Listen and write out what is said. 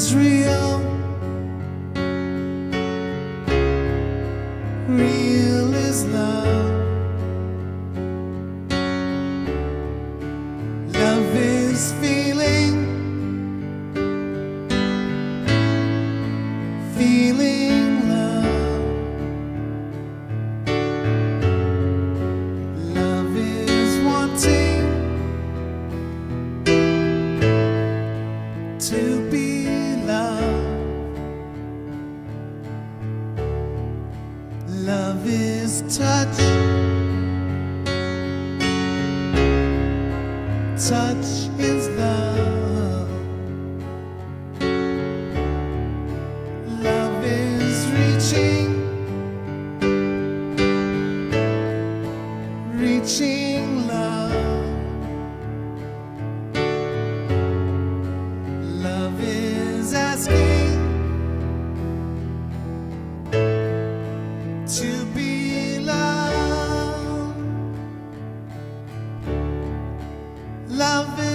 is real. Real is love. Love is feeling. Feeling love. Love is wanting to be Love is touch. Touch is love. Love is reaching. Reaching love